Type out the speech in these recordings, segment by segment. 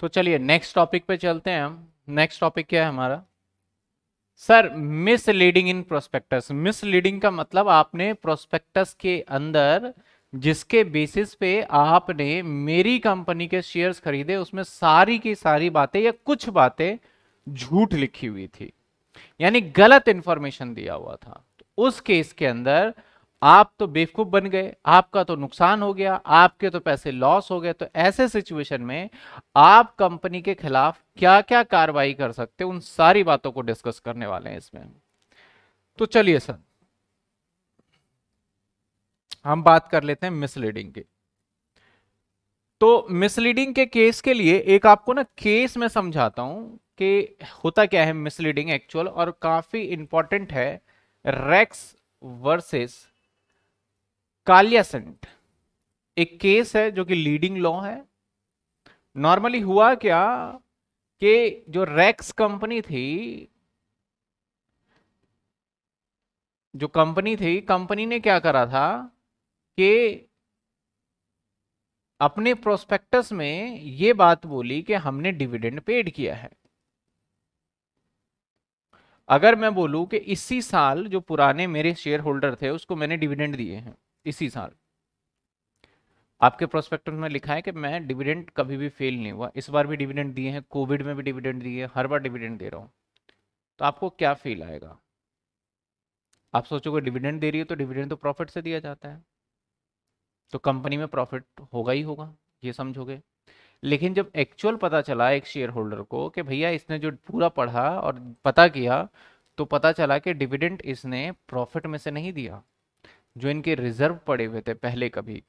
तो चलिए next topic पे चलते हैं हम। नेक्स्ट टॉपिक क्या है हमारा? Sir misleading in prospectus misleading का मतलब आपने प्रोस्पेक्टस के अंदर जिसके बेसिस पे आपने मेरी कंपनी के शेयर्स खरीदे, उसमें सारी की सारी बातें या कुछ बातें झूठ लिखी हुई थी। यानी गलत इंफॉर्मेशन दिया हुआ था। तो उस केस के अंदर आप तो बेवकूफ़ बन गए, आपका तो नुकसान हो गया, आपके तो पैसे लॉस हो गए तो ऐसे सिचुएशन में आप कंपनी के खिलाफ क्या क्या कार्रवाई कर सकते उन सारी बातों को डिस्कस करने वाले हैं इसमें तो चलिए सर, हम बात कर लेते हैं मिसलीडिंग की। तो मिसलीडिंग के केस के लिए एक आपको ना केस में समझाता हूँ कि होता क्या है मिसलीडिंग एक्चुअल और काफ़ी इंपॉर्टेंट है रेक्स वर्सेस कालियासेंट एक केस है जो कि लीडिंग लॉ है। नॉर्मली हुआ क्या कि जो रेक्स कंपनी थी, जो कंपनी थी, कंपनी ने क्या करा था कि अपने प्रोस्पेक्टस में ये बात बोली कि हमने डिविडेंड पेड किया है। अगर मैं बोलूँ कि इसी साल जो पुराने मेरे शेयर होल्डर थे, उसको मैंने डिविडेंड दिए हैं। इसी साल। आपके प्रोस्पेक्टस में लिखा है कि मैं डिविडेंड कभी भी फेल नहीं हुआ। इस बार भी डिविडेंड दिए हैं कोविड में भी डिविडेंड दिए हर बार डिविडेंड दे रहा हूँ। तो आपको क्या फील आएगा? आप सोचोगे डिविडेंड दे रही है तो डिविडेंड तो प्रॉफिट से दिया जाता है। तो कंपनी में प्रॉफिट होगा ही होगा, ये समझोगे। लेकिन जब एक्चुअल पता चला एक शेयर होल्डर को कि भैया इसने जो पूरा पढ़ा और पता किया तो पता चला कि डिविडेंड इसने प्रॉफिट में से नहीं दिया। जो इनके रिज़र्व पड़े हुए थे पहले कभी,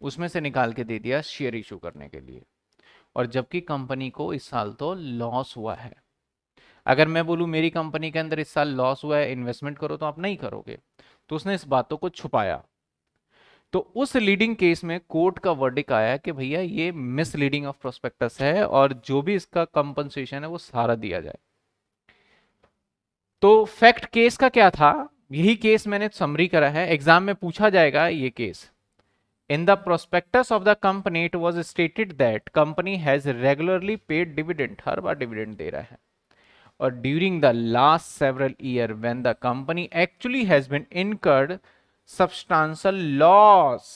उसमें से निकाल के दे दिया शेयर इशू करने के लिए। और जबकि कंपनी को इस साल तो लॉस हुआ है। अगर मैं बोलूँ मेरी कंपनी के अंदर इस साल लॉस हुआ है, इन्वेस्टमेंट करो तो आप नहीं करोगे। तो उसने इस बातों को छुपाया। तो उस लीडिंग केस में कोर्ट का वर्डिक आया कि भैया ये मिसलीडिंग ऑफ़ प्रोस्पेक्टस है और जो भी इसका कंपनसेशन है वो सारा दिया जाए। तो फैक्ट केस का क्या था? यही केस मैंने समरी करा है। एग्ज़ाम में पूछा जाएगा ये case. In the prospectus of the company it was stated that company has regularly paid dividend हर बार डिविडेंड दे रहा है। और during the last several year when the company actually has been incurred substantial loss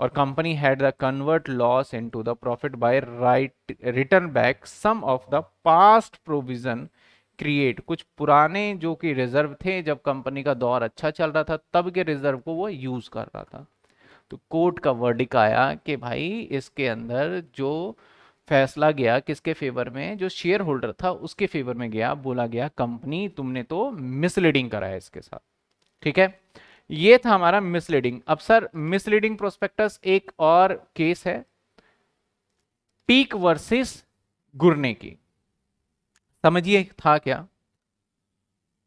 or company had the convert loss into the profit by right, return back some of the past provision create कुछ पुराने जो कि reserve थे, जब company का दौर अच्छा चल रहा था, तब के रिज़र्व को वो यूज़ कर रहा था। तो कोर्ट का वर्डिक आया कि भाई इसके अंदर जो फैसला गया किसके फेवर में, जो शेयर होल्डर था, उसके फेवर में गया। बोला गया कंपनी तुमने तो मिसलीडिंग करा है इसके साथ। ठीक है? ये था हमारा मिसलीडिंग अब सर मिसलीडिंग प्रोस्पेक्टस एक और केस है। पीक वर्सेस गुरने की। समझिए था क्या?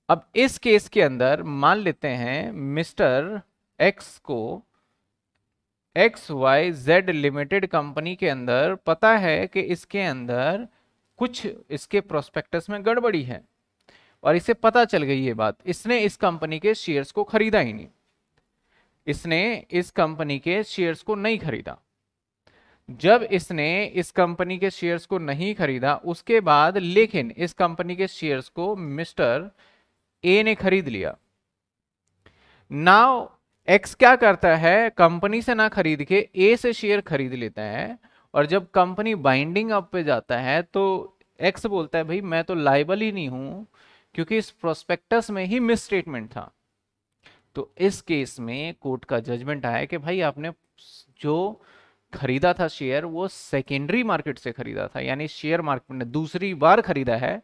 अब इस केस के अंदर मान लेते हैं मिस्टर एक्स को X Y Z limited company के अंदर पता है कि इसके अंदर कुछ इसके प्रोस्पेक्टस में गड़बड़ी है। और इसे पता चल गई ये बात। इसने इस कंपनी के शेयर्स को खरीदा ही नहीं। इसने इस कंपनी के शेयर्स को नहीं खरीदा। जब इसने इस कंपनी के शेयर्स को नहीं खरीदा, उसके बाद लेकिन इस कंपनी के शेयर्स को मिस्टर ए ने खरीद लिया। नाउ, एक्स क्या करता है? कंपनी से ना खरीद के ए से शेयर खरीद लेता है और जब कंपनी बाइंडिंग अप पे जाता है तो एक्स बोलता है, भाई, मैं तो लाइबल ही नहीं हूँ, क्योंकि इस प्रोस्पेक्टस में ही मिस स्टेटमेंट था। तो इस केस में कोर्ट का जजमेंट आया कि, भाई, आपने जो खरीदा था शेयर, वो सेकेंडरी मार्केट से खरीदा था, यानी शेयर मार्केट ने दूसरी बार खरीदा है।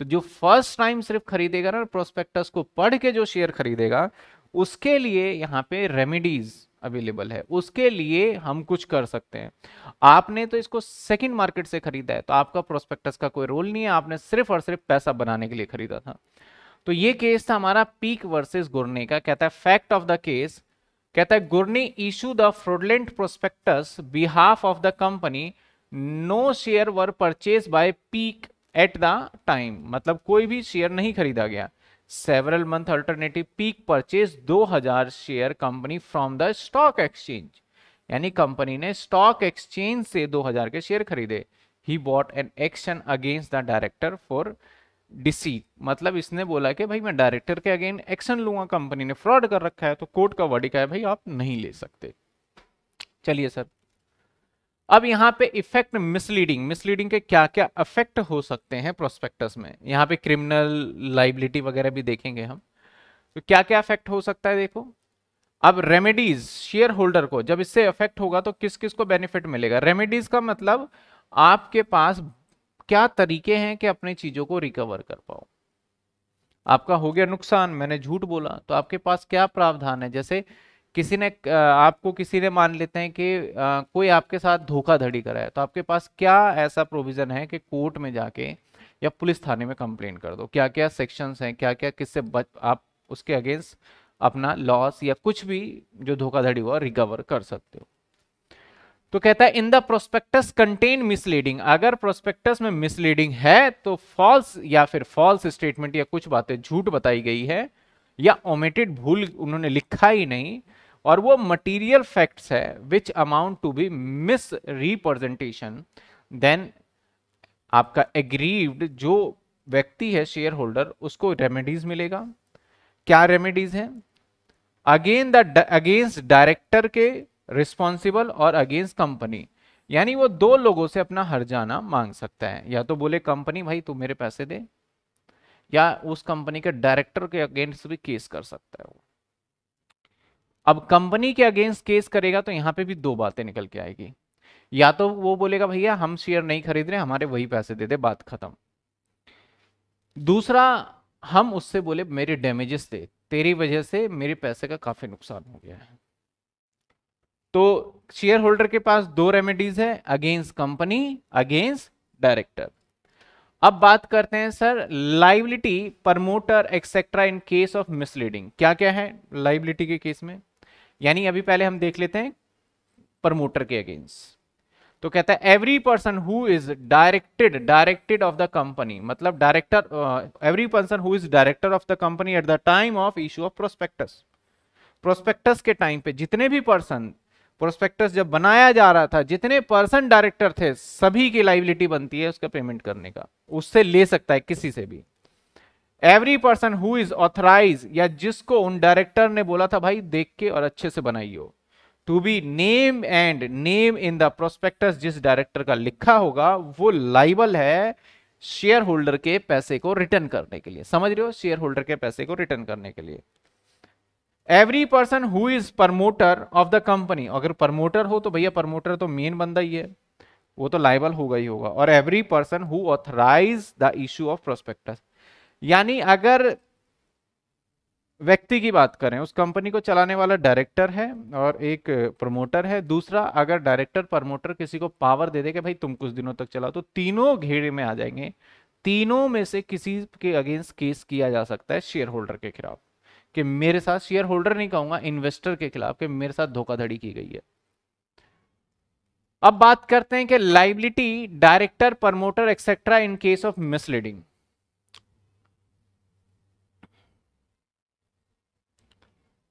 तो जो फ़र्स्ट टाइम सिर्फ़ खरीदेगा ना प्रोस्पेक्टस को पढ़ के जो शेयर खरीदेगा, उसके लिए यहाँ पे रेमिडीज अवेलेबल है। उसके लिए हम कुछ कर सकते हैं। आपने तो इसको सेकंड मार्केट से खरीदा है तो आपका प्रोस्पेक्टस का कोई रोल नहीं है, आपने सिर्फ़ और सिर्फ़ पैसा बनाने के लिए खरीदा था। तो ये केस था हमारा पीक वर्सेस गुरने का, कहता है फैक्ट ऑफ़ द केस कहता है, Gurney issue the fraudulent prospectus behalf of the company no share were purchase by Peek at the time मतलब कोई भी शेयर नहीं खरीदा गया। Several month alternative Peek purchase 2000 share company from the stock exchange यानी company ने stock exchange से 2000 के शेयर खरीदे। He bought an action against the director for deceit मतलब इसने बोला कि भाई मैं डायरेक्टर के अगेन एक्शन लूँगा कंपनी ने फ्रॉड कर रखा है तो कोर्ट का वर्डिक है, भाई आप नहीं ले सकते। चलिए सर अब यहाँ पे इफ़ेक्ट मिसलीडिंग मिसलीडिंग के क्या क्या इफ़ेक्ट हो सकते हैं प्रोस्पेक्टस में? यहाँ पे क्रिमिनल लाइबिलिटी वगैरह भी देखेंगे हम। तो क्या क्या इफ़ेक्ट हो सकता है देखो। अब रेमेडीज शेयर होल्डर को, जब इससे इफ़ेक्ट होगा तो किस किस को बेनिफिट मिलेगा? रेमेडीज का मतलब आपके पास क्या तरीके हैं कि अपने चीज़ों को रिकवर कर पाओ आपका हो गया नुकसान, मैंने झूठ बोला तो आपके पास क्या प्रावधान है? जैसे किसी ने आपको किसी ने मान लेते हैं कि कोई आपके साथ धोखाधड़ी करा है तो आपके पास क्या ऐसा प्रोविज़न है कि कोर्ट में जाके या पुलिस थाने में कंप्लेन कर दो? क्या क्या सेक्शंस हैं? क्या क्या किससे बच, आप उसके अगेंस्ट अपना लॉस या कुछ भी जो धोखाधड़ी हुआ रिकवर कर सकते हो? तो कहता है in the prospectus contain misleading अगर प्रोस्पेक्टस में मिसलीडिंग है तो फॉल्स या फिर फॉल्स स्टेटमेंट या कुछ बातें झूठ बताई गई है, या ओमिटेड भूल उन्होंने लिखा ही नहीं, और वो मटीरियल फैक्ट्स है which amount to be misrepresentation then आपका एग्रीव्ड जो व्यक्ति है शेयर होल्डर उसको रेमेडीज मिलेगा। क्या रेमेडीज है? अगेन द अगेंस्ट डायरेक्टर के रिस्पॉन्सिबल और अगेंस्ट कंपनी यानी वो दो लोगों से अपना हर जाना मांग सकता है। या तो बोले, कंपनी भाई, तू मेरे पैसे दे। या उस कंपनी के डायरेक्टर के अगेंस्ट भी केस कर सकता है वो। अब कंपनी के अगेंस्ट केस करेगा तो यहाँ पे भी दो बातें निकल के आएगी। या तो वो बोलेगा, भैया, हम शेयर नहीं खरीद रहे, हमारे वही पैसे दे दे, बात खत्म। दूसरा, हम उससे बोले, मेरे डैमेजेस दे। तेरी वजह से मेरे पैसे का काफ़ी नुकसान हो गया है। तो शेयर होल्डर के पास दो रेमेडीज है अगेंस्ट कंपनी अगेंस्ट डायरेक्टर अब बात करते हैं sir liability promoter etcetera in case of misleading क्या क्या है लाइबिलिटी के केस में? यानी अभी पहले हम देख लेते हैं प्रमोटर के अगेंस्ट तो कहता है every person who is directed directed of the company मतलब director every person who is director of the company at the time of issue of prospectus prospectus के टाइम पे जितने भी पर्सन प्रोस्पेक्टस जब बनाया जा रहा था, जितने पर्सन डायरेक्टर थे, सभी की लाइबिलिटी बनती है उसका पेमेंट करने का। उससे ले सकता है किसी से भी। Every person who is authorise या जिसको उन डायरेक्टर ने बोला था, भाई, देख के और अच्छे से बनाइयो। To be name and name in the prospectus जिस डायरेक्टर का लिखा होगा, वो लाइबल है शेयर होल्डर के पैसे को रिटर्न करने के लिए। समझ रहे हो? शेयर होल्डर के पैसे को रिटर्न करने के लिए। Every person who is promoter of the company अगर प्रमोटर हो तो भैया प्रमोटर तो मेन बंदा ही है। वो तो लाइबल होगा ही होगा। और every person who authorise the issue of prospectus यानी अगर व्यक्ति की बात करें, उस कंपनी को चलाने वाला डायरेक्टर है और एक प्रमोटर है। दूसरा, अगर डायरेक्टर प्रमोटर किसी को पावर दे दे कि भाई तुम कुछ दिनों तक चलाओ तो तीनों घेरे में आ जाएँगे। तीनों में से किसी के अगेंस्ट केस किया जा सकता है शेयर होल्डर के खिलाफ। कि मेरे साथ शेयर होल्डर नहीं कहूँगा इन्वेस्टर के खिलाफ कि मेरे साथ धोखाधड़ी की गई है। अब बात करते हैं कि liability director promoter etcetera in case of misleading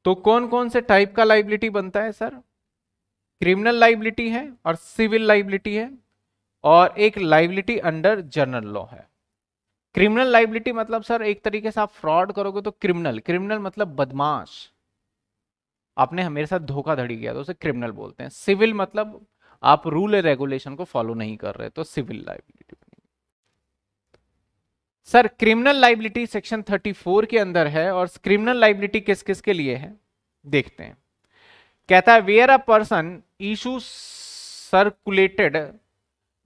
तो कौन कौन से टाइप का लाइबिलिटी बनता है सर क्रिमिनल लाइबिलिटी है और सिविल लाइबिलिटी है और एक लाइबिलिटी अंडर जनरल लॉ है। क्रिमिनल लाइबिलिटी मतलब सर, एक तरीके से आप फ्रॉड करोगे तो क्रिमिनल क्रिमिनल मतलब बदमाश। आपने मेरे साथ धोखाधड़ी किया तो उसे क्रिमिनल बोलते हैं। सिविल मतलब आप रूल रेगुलेशन को फॉलो नहीं कर रहे तो civil liability sir, criminal liability section 34 के अंदर है और क्रिमिनल लाइबिलिटी किस किस के लिए है? देखते हैं। कहता है where a person issue circulated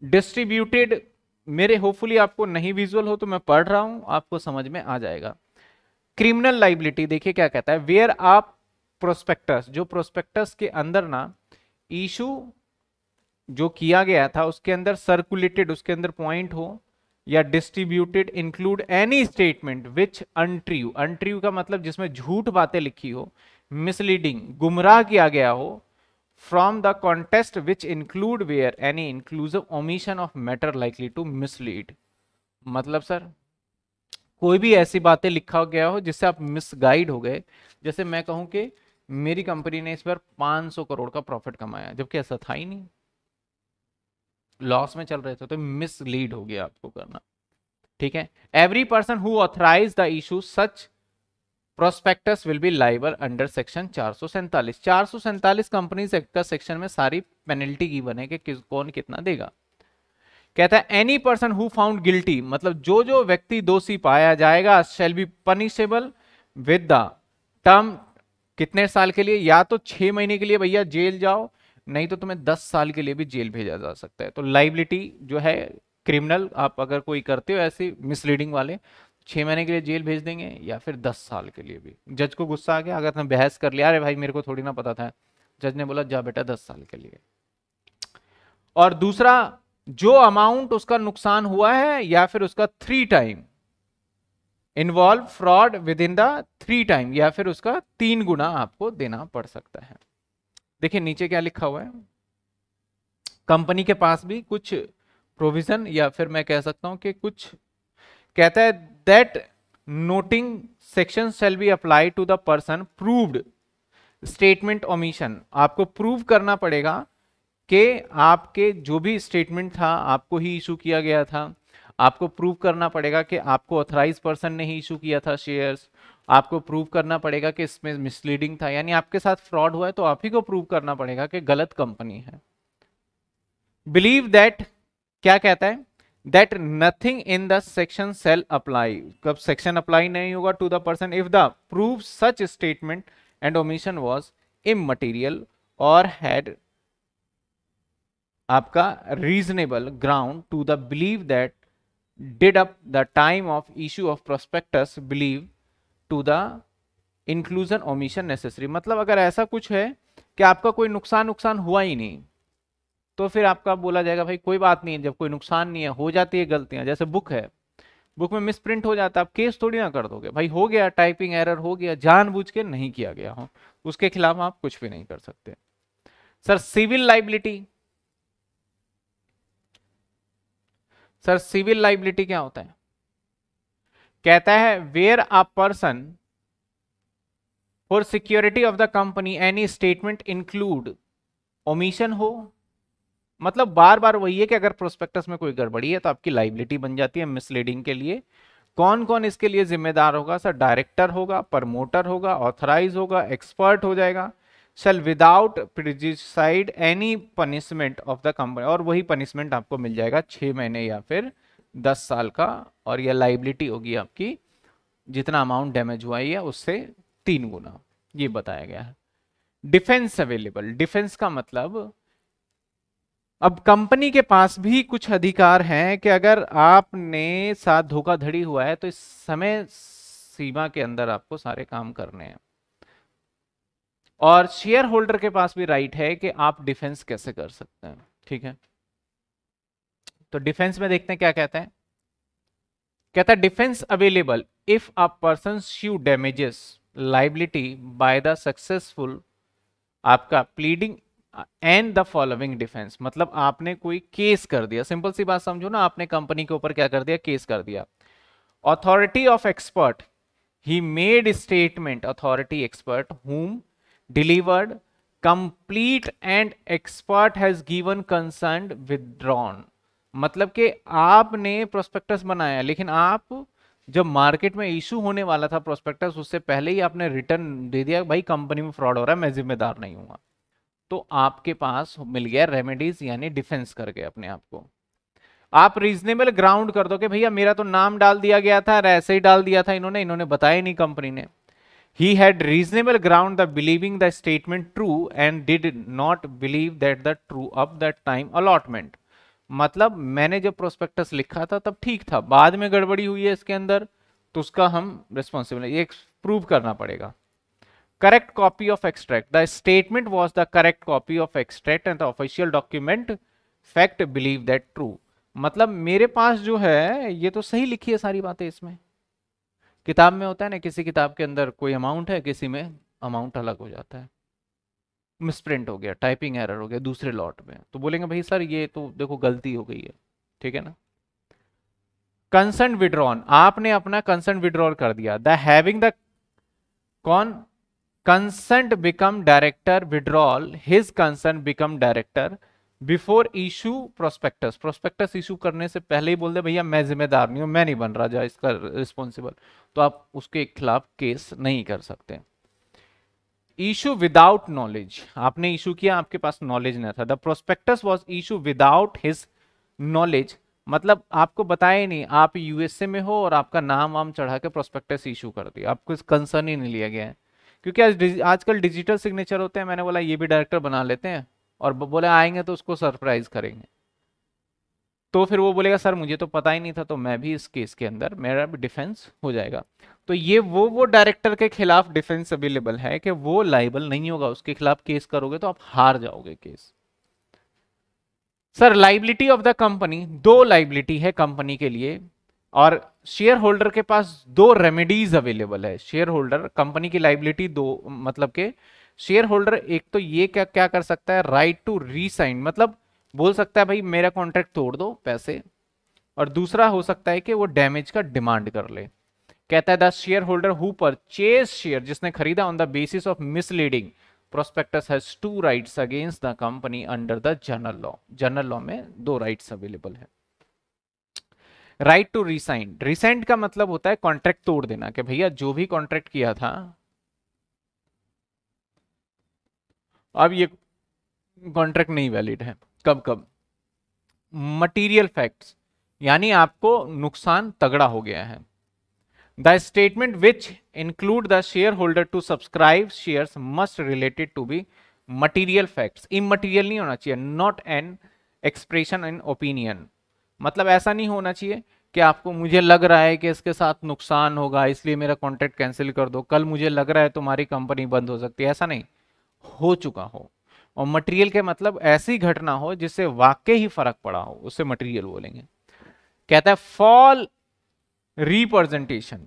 distributed मेरे होपफुली आपको नहीं विजुअल हो तो मैं पढ़ रहा हूँ, आपको समझ में आ जाएगा। क्रिमिनल लाइबिलिटी देखिए क्या कहता है वेयर आप प्रोस्पेक्टस जो प्रोस्पेक्टस के अंदर ना इशू जो किया गया था, उसके अंदर सर्कुलेटेड उसके अंदर पॉइंट हो, या distributed include any statement which untrue untrue का मतलब जिसमें झूठ बातें लिखी हो मिसलीडिंग गुमराह किया गया हो from the contest which include where any inclusive omission of matter likely to mislead मतलब सर, कोई भी ऐसी बातें लिखा गया हो जिससे आप मिसगाइड हो गए। जैसे मैं कहूँ कि मेरी कंपनी ने इस बार 500 करोड़ का प्रॉफिट कमाया, जबकि ऐसा था ही नहीं। लॉस में चल रहे थे तो मिसलीड हो गया आपको करना। ठीक है? Every person who authorise the issue such prospectus will be liable under section चार सौ सैंतालीस चार सौ सैंतालीस कंपनीज़ एक्ट का सेक्शन में सारी पेनल्टी की बने कि कौन कितना देगा। कहता है any person who found guilty मतलब जो जो व्यक्ति दोषी पाया जाएगा shall be punishable with the term कितने साल के लिए? या तो छह महीने के लिए भैया जेल जाओ, नहीं तो तुम्हें दस साल के लिए भी जेल भेजा जा सकता है। तो लाइबिलिटी जो है क्रिमिनल आप अगर कोई करते हो ऐसे मिसलीडिंग वाले छह महीने के लिए जेल भेज देंगे या फिर दस साल के लिए भी। जज को गुस्सा आ गया, अगर तुमने बहस कर लिया, अरे भाई मेरे को थोड़ी ना पता था। जज ने बोला, जा बेटा, दस साल के लिए। और दूसरा, जो अमाउंट उसका नुकसान हुआ है या फिर उसका three time involve fraud within the three time या फिर उसका तीन गुना आपको देना पड़ सकता है। देखिए, नीचे क्या लिखा हुआ है? कंपनी के पास भी कुछ प्रोविज़न या फिर मैं कह सकता हूँ कि कुछ कहता है that nothing section shall be apply to the person proved statement omission आपको प्रूव करना पड़ेगा कि आपके जो भी स्टेटमेंट था, आपको ही इशू किया गया था। आपको प्रूव करना पड़ेगा कि आपको ऑथराइज पर्सन ने ही इशू किया था शेयर्स आपको प्रूव करना पड़ेगा कि इसमें मिसलीडिंग था। यानी आपके साथ फ्रॉड हुआ है तो आप ही को प्रूव करना पड़ेगा कि गलत कंपनी है। बिलीव दैट क्या कहता है? That nothing in the section shall apply कब सेक्शन अप्लाई नहीं होगा to the person if the prove such statement and omission was immaterial और हैड आपका reasonable ground to the believe that did up the time of issue of prospectus believe to the inclusion omission necessary मतलब अगर ऐसा कुछ है कि आपका कोई नुकसान नुकसान हुआ ही नहीं तो फिर आपका बोला जाएगा, भाई, कोई बात नहीं है जब कोई नुकसान नहीं है, हो जाती है गलतियाँ। जैसे बुक है, बुक में मिसप्रिंट हो जाता है, आप केस थोड़ी ना कर दोगे। भाई, हो गया टाइपिंग एरर हो गया जानबूझ के नहीं किया गया हो, उसके खिलाफ आप कुछ भी नहीं कर सकते। Sir civil liability sir civil liability क्या होता है? कहता है where a person for security of the company any statement include omission हो मतलब बार बार वही है कि अगर प्रोस्पेक्टस में कोई गड़बड़ी है तो आपकी लाइबिलिटी बन जाती है मिसलीडिंग के लिए। कौन कौन इसके लिए जिम्मेदार होगा? सर डायरेक्टर होगा प्रमोटर होगा ऑथराइज होगा एक्सपर्ट हो जाएगा। Shall without prejudice any punishment of the company और वही पनिशमेंट आपको मिल जाएगा छः महीने या फिर दस साल का, और यह लाइबिलिटी होगी आपकी। जितना अमाउंट डैमेज हुआ है उससे तीन गुना, ये बताया गया है। डिफेंस अवेलेबल डिफेंस का मतलब अब कंपनी के पास भी कुछ अधिकार हैं कि अगर आपने साथ धोखाधड़ी हुआ है तो इस समय सीमा के अंदर आपको सारे काम करने हैं। और शेयर होल्डर के पास भी राइट है कि आप डिफेंस कैसे कर सकते हैं, ठीक है? तो डिफेंस में देखते हैं क्या कहता है। कहता है defence available if a person sue damages liability by the successful आपका pleading and the following defence मतलब आपने कोई केस कर दिया। सिंपल सी बात समझो ना, आपने कंपनी के ऊपर क्या कर दिया? केस कर दिया। Authority of expert he made statement authority expert whom delivered complete and expert has given concern withdrawn मतलब कि आपने प्रोस्पेक्टस बनाया, लेकिन आप जब मार्केट में इशू होने वाला था प्रोस्पेक्टस उससे पहले ही आपने रिटर्न दे दिया, भाई कंपनी में फ्रॉड हो रहा है, मैं जिम्मेदार नहीं हूँ। तो आपके पास मिल गया रेमेडीज यानी डिफेंस कर गए अपने आप को। आप रीजनेबल ग्राउंड कर दो कि भैया मेरा तो नाम डाल दिया गया था ऐसे ही डाल दिया था इन्होंने इन्होंने बताया नहीं कंपनी ने। He had reasonable ground the believing the statement true and did not believe that the true up that time allotment मतलब मैंने जब प्रोस्पेक्टस लिखा था, तब ठीक था। बाद में गड़बड़ी हुई है इसके अंदर तो उसका हम रिस्पॉन्सिबल ये प्रूव करना पड़ेगा। Correct copy of extract the statement was the correct copy of extract and the official document fact believe that true मतलब मेरे पास जो है, ये तो सही लिखी है सारी बातें इसमें। किताब में होता है ना, किसी किताब के अंदर कोई अमाउंट है, किसी में अमाउंट अलग हो जाता है। मिसप्रिंट हो गया टाइपिंग एरर हो गया दूसरे लॉट में। तो बोलेंगे भाई सर, ये तो देखो गलती हो गई है। ठीक है ना? कंसर्न विड्रॉन आपने अपना कंसर्न विड्रॉल कर दिया। द हैविंग द कौन consent become director withdrawal his concern become director before issue prospectus prospectus issue करने से पहले ही बोल दे, भैया, मैं जिम्मेदार नहीं हूँ, मैं नहीं बन रहा जा इसका रिस्पॉन्सिबल तो आप उसके खिलाफ केस नहीं कर सकते। इशू विदाउट नॉलेज आपने इशू किया, आपके पास नॉलेज नहीं था। The prospectus was issue without his knowledge मतलब आपको बताया नहीं, आप यूएसए में हो और आपका नाम वाम चढ़ा के प्रोस्पेक्टस इशू कर दिया। आपको कंसर्न ही नहीं लिया गया है। क्योंकि आज आजकल डिजिटल सिग्नेचर होते हैं, मैंने बोला, ये भी डायरेक्टर बना लेते हैं। और बोले, आएँगे तो उसको सरप्राइज़ करेंगे। तो फिर वो बोलेगा, सर, मुझे तो पता ही नहीं था तो मैं भी इस केस के अंदर, मेरा भी डिफेंस हो जाएगा। तो ये वो वो डायरेक्टर के खिलाफ डिफेंस अवेलेबल है कि वो लाइबल नहीं होगा, उसके खिलाफ केस करोगे तो आप हार जाओगे case. Sir, liability of the company, दो लाइबिलिटी है कंपनी के लिए, और शेयर होल्डर के पास दो रेमेडीज अवेलेबल है। शेयर होल्डर कंपनी की लाइबिलिटी दो मतलब के शेयर होल्डर एक तो ये क्या क्या कर सकता है? राइट टू रीसाइन मतलब बोल सकता है, भाई, मेरा कॉन्ट्रैक्ट तोड़ दो पैसे। और दूसरा हो सकता है कि वो डैमेज का डिमांड कर ले। कहता है the share holder who purchase share जिसने खरीदा on the basis of misleading prospectus has two rights against the company under the general law general law में दो राइट्स अवेलेबल है। राइट टू रिसाइंड का मतलब होता है कॉन्ट्रैक्ट तोड़ देना कि भैया जो भी कॉन्ट्रैक्ट किया था, अब ये कॉन्ट्रैक्ट नहीं वैलिड है। कब कब? मटीरियल फैक्ट्स यानी आपको नुकसान तगड़ा हो गया है। The statement which include the share holder to subscribe share must related to be material facts immaterial नहीं होना चाहिए not an expression in opinion मतलब ऐसा नहीं होना चाहिए कि आपको, मुझे लग रहा है कि इसके साथ नुकसान होगा, इसलिए मेरा कॉन्ट्रैक्ट कैंसिल कर दो। कल मुझे लग रहा है तुम्हारी कंपनी बंद हो सकती है। ऐसा नहीं। हो चुका हो। और मटेरियल के मतलब ऐसी घटना हो जिससे वाकई ही फ़र्क पड़ा हो, उससे मटेरियल बोलेंगे। कहता है फॉल रिप्रेजेंटेशन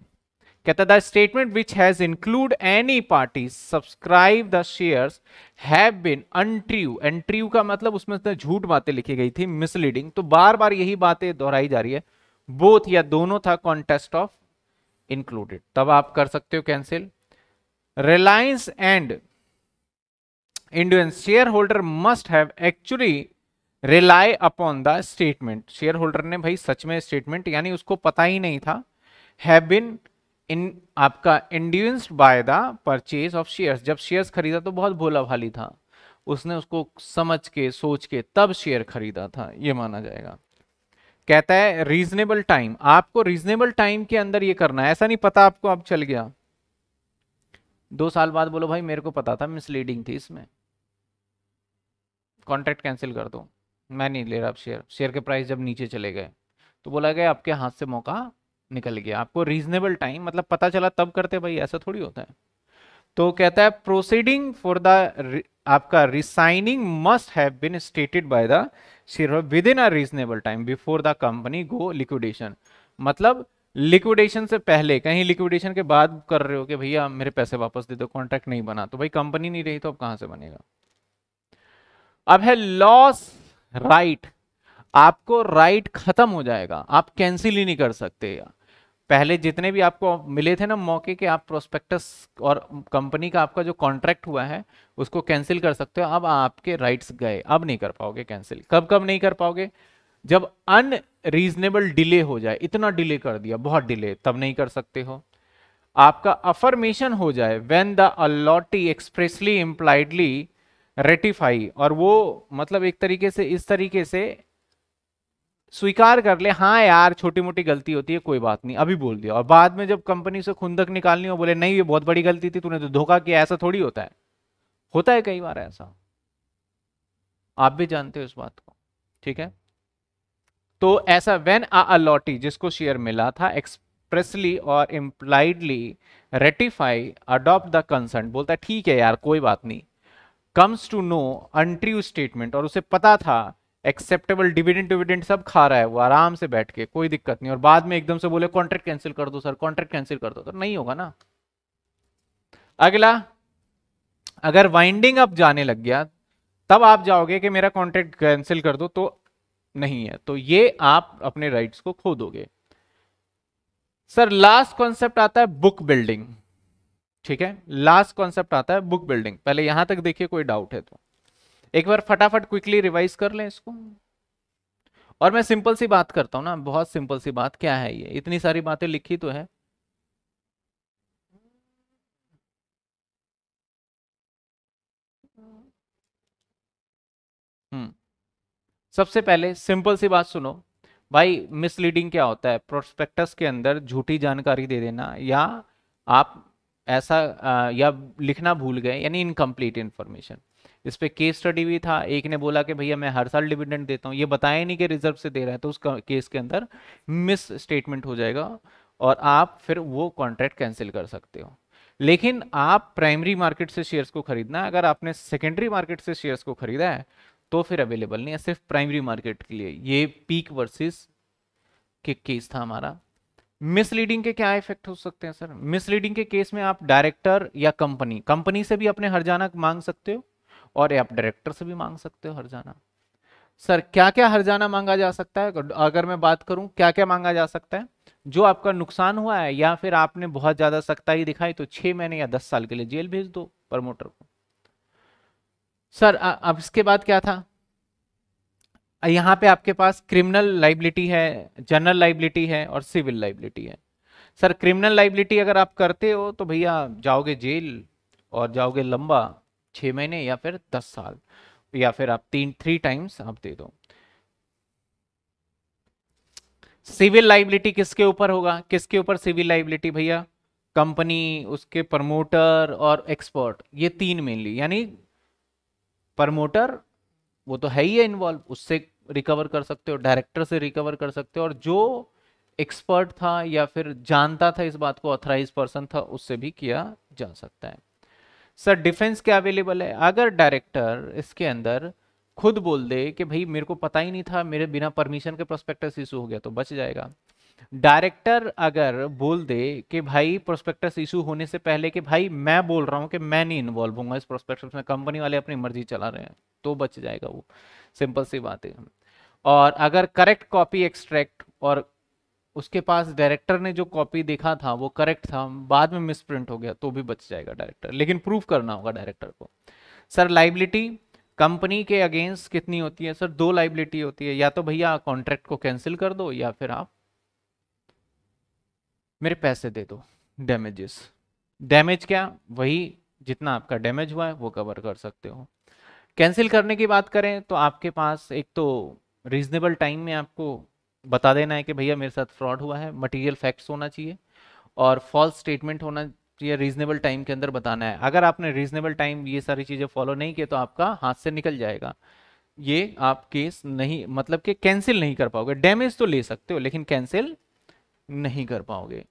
कहता the statement which has include any party subscribe the shares have been untrue untrue का मतलब उसमें झूठ बातें लिखी गई थी मिसलीडिंग तो बार बार यही बातें दोहराई जा रही है। बोथ या दोनों था कॉन्टेस्ट ऑफ़ इंक्लूडेड तब आप कर सकते हो cancel reliance and Indian share holder must have actually rely upon the statement share holder ने भाई सच में स्टेटमेंट यानी उसको पता ही नहीं था। हैव बिन इन, आपका induced by the purchase of shares जब शेयर्स खरीदा तो बहुत भोला भाली था। उसने उसको समझ के, सोच के तब शेयर खरीदा था, ये माना जाएगा। कहता है रीजनेबल टाइम आपको रीजनेबल टाइम के अंदर ये करना है, ऐसा नहीं पता आपको अब चल गया। दो साल बाद बोलो, भाई, मेरे को पता था मिसलीडिंग थी इसमें। कॉन्ट्रैक्ट कैंसिल कर दो। मैं नहीं ले रहा अब शेयर शेयर के प्राइस जब नीचे चले गए। तो बोला गया, आपके हाथ से मौका निकल गया। आपको रीजनेबल टाइम मतलब पता चला तब करते भाई, ऐसा थोड़ी होता है। तो कहता है प्रोसीडिंग फॉर द आपका rescinding must have been stated by the share within a reasonable time before the company go liquidation मतलब लिक्विडेशन से पहले, कहीं लिक्विडेशन के बाद कर रहे हो कि भैया, मेरे पैसे वापस दे दो कॉन्ट्रैक्ट नहीं बना तो भाई कंपनी नहीं रही तो अब कहाँ से बनेगा? अब है लॉस राइट आपको राइट खत्म हो जाएगा, आप कैंसिल ही नहीं कर सकते पहले जितने भी आपको मिले थे ना मौके के, आप प्रोस्पेक्टस और कंपनी का आपका जो कॉन्ट्रैक्ट हुआ है, उसको कैंसिल कर सकते हो। अब आपके राइट्स गए। अब नहीं कर पाओगे कैंसिल कब कब नहीं कर पाओगे? जब अनरीजनेबल डिले हो जाए, इतना डिले कर दिया, बहुत डिले तब नहीं कर सकते हो। आपका अफर्मेशन हो जाए when the allottee expressly impliedly ratify और वो मतलब एक तरीके से, इस तरीके से स्वीकार कर ले हाँ यार छोटी मोटी गलती होती है, कोई बात नहीं। अभी बोल दिया। और बाद में जब कंपनी से खुंदक निकालनी हो, बोले, नहीं, ये बहुत बड़ी गलती थी, तूने तो धोखा किया, ऐसा थोड़ी होता है। होता है कई बार ऐसा। आप भी जानते हो इस बात को, ठीक है? तो ऐसा वेन आ अलॉटी जिसको शेयर मिला था एक्सप्रेसली और impliedly ratify adopt the concern बोलता है, ठीक है यार, कोई बात नहीं। Comes to know untrue statement और उसे पता था एक्सेप्टेबल डिविडेंड डिविडेंड सब खा रहा है, वो आराम से बैठ के, कोई दिक्कत नहीं। और बाद में एकदम से बोले कॉन्ट्रैक्ट कैंसिल कर दो सर कॉन्ट्रैक्ट कैंसिल कर दो। तो नहीं होगा ना। अगला, अगर वाइंडिंग अप जाने लग गया, तब आप जाओगे कि मेरा कॉन्ट्रैक्ट कैंसिल कर दो तो नहीं है। तो ये आप अपने राइट्स को खो दोगे। सर लास्ट कॉन्सेप्ट आता है बुक बिल्डिंग ठीक है? लास्ट कॉन्सेप्ट आता है बुक बिल्डिंग पहले यहाँ तक देखिए, कोई डाउट है तो। एक बार फटाफट क्विकली रिवाइज कर लें इसको। और मैं सिंपल सी बात करता हूँ ना बहुत सिंपल सी बात क्या है ये? इतनी सारी बातें लिखी तो है। हम्म। सबसे पहले सिंपल सी बात सुनो। भाई मिसलीडिंग क्या होता है? प्रोस्पेक्टस के अंदर झूठी जानकारी दे देना या आप ऐसा आ, या लिखना भूल गए यानी इनकम्प्लीट इन्फॉर्मेशन इस पे केस स्टडी भी था। एक ने बोला कि भैया, मैं हर साल डिविडेंड देता हूँ। ये बताया नहीं कि रिज़र्व से दे रहा है तो उस केस के अंदर मिस स्टेटमेंट हो जाएगा और आप फिर वो कॉन्ट्रैक्ट कैंसिल कर सकते हो। लेकिन आप प्राइमरी मार्केट से शेयर्स को खरीदना, अगर आपने सेकेंडरी मार्केट से शेयर्स को खरीदा है तो फिर अवेलेबल नहीं है, सिर्फ़ प्राइमरी मार्केट के लिए। ये पीक वर्सेस के केस था हमारा। मिसलीडिंग के क्या इफ़ेक्ट हो सकते हैं सर मिसलीडिंग के केस में आप डायरेक्टर या कंपनी कंपनी से भी अपने हरजाना मांग सकते हो? और आप डायरेक्टर से भी मांग सकते हो हरजाना। सर क्या क्या हरजाना मांगा जा सकता है? अगर मैं बात करूँ क्या क्या मांगा जा सकता है? जो आपका नुकसान हुआ है, या फिर आपने बहुत ज़्यादा सख्ताई दिखाई तो छह महीने या दस साल के लिए जेल भेज दो प्रमोटर को। सर अब इसके बाद क्या था? यहाँ पे आपके पास क्रिमिनल लाइबिलिटी है जनरल लाइबिलिटी है और सिविल लाइबिलिटी है। सर क्रिमिनल लाइबिलिटी अगर आप करते हो तो भैया जाओगे जेल और जाओगे लंबा छह महीने या फिर दस साल, या फिर आप तीन थ्री टाइम्स आप दे दो। सिविल लाइबिलिटी किसके ऊपर होगा? किसके ऊपर सिविल लाइबिलिटी भैया? कंपनी उसके प्रमोटर और एक्सपर्ट ये तीन मेनली यानी प्रमोटर वो तो है ही है इन्वॉल्व उससे रिकवर कर सकते हो डायरेक्टर से रिकवर कर सकते हो, और जो एक्सपर्ट था या फिर जानता था इस बात को ऑथराइज पर्सन था, उससे भी किया जा सकता है। सर, डिफेंस क्या अवेलेबल है? अगर डायरेक्टर इसके अंदर खुद बोल दे कि भाई, मेरे को पता ही नहीं था, मेरे बिना परमिशन के प्रोस्पेक्टस इशू हो गया तो बच जाएगा। डायरेक्टर अगर बोल दे कि भाई प्रोस्पेक्टस इशू होने से पहले कि भाई, मैं बोल रहा हूँ कि मैं नहीं इन्वॉल्व हूँ इस प्रोस्पेक्टस में कंपनी वाले अपनी मर्ज़ी चला रहे हैं तो बच जाएगा वो। सिंपल सी बात है। और अगर करेक्ट कॉपी एक्सट्रैक्ट और उसके पास डायरेक्टर ने जो कॉपी देखा था, वो करेक्ट था, बाद में मिसप्रिंट हो गया तो भी बच जाएगा डायरेक्टर लेकिन प्रूफ करना होगा डायरेक्टर को। सर लाइबिलिटी कंपनी के अगेंस्ट कितनी होती है? सर दो लाइबिलिटी होती है। या तो भैया कॉन्ट्रैक्ट को कैंसिल कर दो, या फिर आप मेरे पैसे दे दो डैमेजेस डैमेज क्या? वही जितना आपका डैमेज हुआ है, वो कवर कर सकते हो। कैंसिल करने की बात करें तो आपके पास एक तो रीजनेबल टाइम में आपको बता देना है कि भैया मेरे साथ फ्रॉड हुआ है मटेरियल फैक्ट्स होना चाहिए और फॉल्स स्टेटमेंट होना चाहिए रीजनेबल टाइम के अंदर बताना है। अगर आपने रीजनेबल टाइम ये सारी चीज़ें फॉलो नहीं किए तो आपका हाथ से निकल जाएगा। ये आप केस नहीं मतलब कि के कैंसिल नहीं कर पाओगे। डैमेज तो ले सकते हो, लेकिन कैंसिल नहीं कर पाओगे।